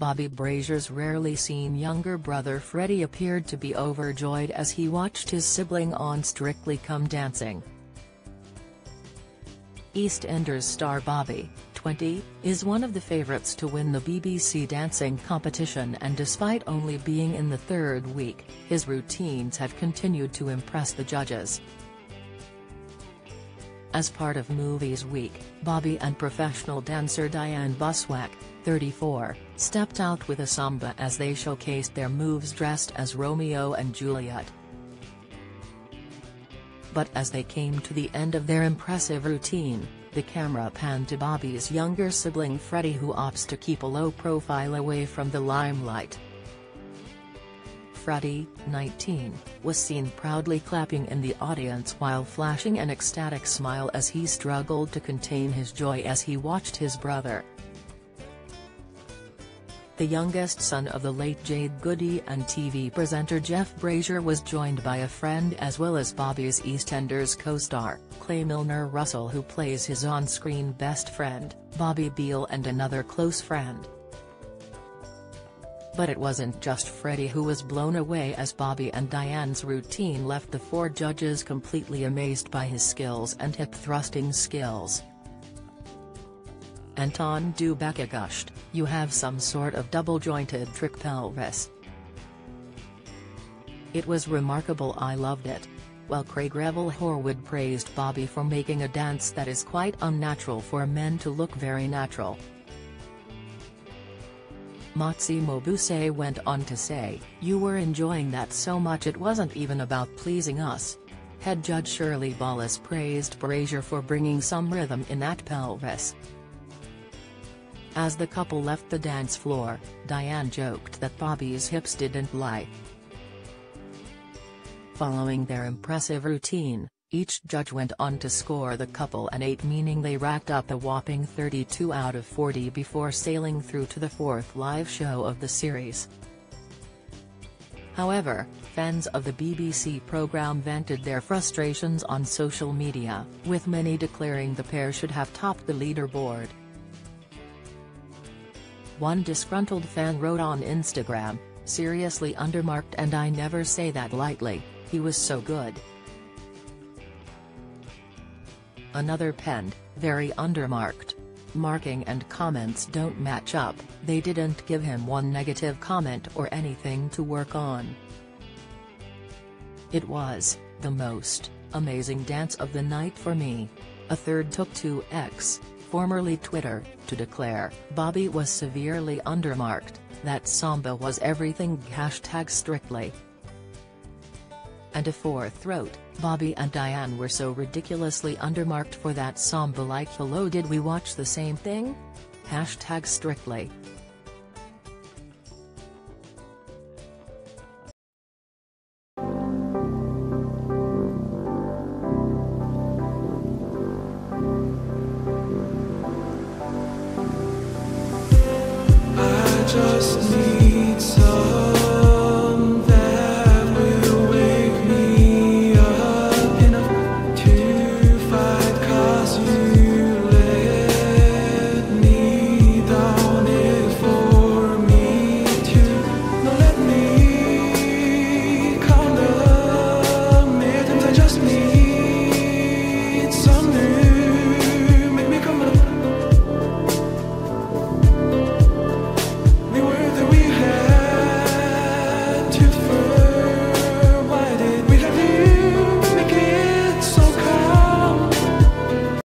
Bobby Brazier's rarely seen younger brother Freddie appeared to be overjoyed as he watched his sibling on Strictly Come Dancing. EastEnders star Bobby, 20, is one of the favourites to win the BBC dancing competition and despite only being in the third week, his routines have continued to impress the judges. As part of Movies Week, Bobby and professional dancer Dianne Buswell, 34, stepped out with a samba as they showcased their moves dressed as Romeo and Juliet. But as they came to the end of their impressive routine, the camera panned to Bobby's younger sibling Freddie who opts to keep a low profile away from the limelight. Freddie, 19, was seen proudly clapping in the audience while flashing an ecstatic smile as he struggled to contain his joy as he watched his brother. The youngest son of the late Jade Goody and TV presenter Jeff Brazier was joined by a friend as well as Bobby's EastEnders co-star, Clay Milner Russell who plays his on-screen best friend, Bobby Beale and another close friend. But it wasn't just Freddie who was blown away as Bobby and Dianne's routine left the four judges completely amazed by his skills and hip-thrusting skills. Anton du Beke gushed, you have some sort of double-jointed trick pelvis. It was remarkable I loved it. While Craig Revel Horwood praised Bobby for making a dance that is quite unnatural for men to look very natural. Motsi Mabuse went on to say, You were enjoying that so much it wasn't even about pleasing us. Head judge Shirley Ballas praised Brazier for bringing some rhythm in that pelvis. As the couple left the dance floor, Dianne joked that Bobby's hips didn't lie. Following their impressive routine, each judge went on to score the couple an 8 meaning they racked up a whopping 32 out of 40 before sailing through to the fourth live show of the series. However, fans of the BBC programme vented their frustrations on social media, with many declaring the pair should have topped the leaderboard. One disgruntled fan wrote on Instagram, seriously undermarked and I never say that lightly, he was so good. Another penned, very undermarked. Marking and comments don't match up, they didn't give him one negative comment or anything to work on. It was, the most, amazing dance of the night for me. A third took to X, formerly Twitter, to declare, Bobby was severely undermarked, that Samba was everything hashtag strictly. And a fourth wrote, Bobby and Dianne were so ridiculously undermarked for that samba like hello did we watch the same thing? Hashtag strictly.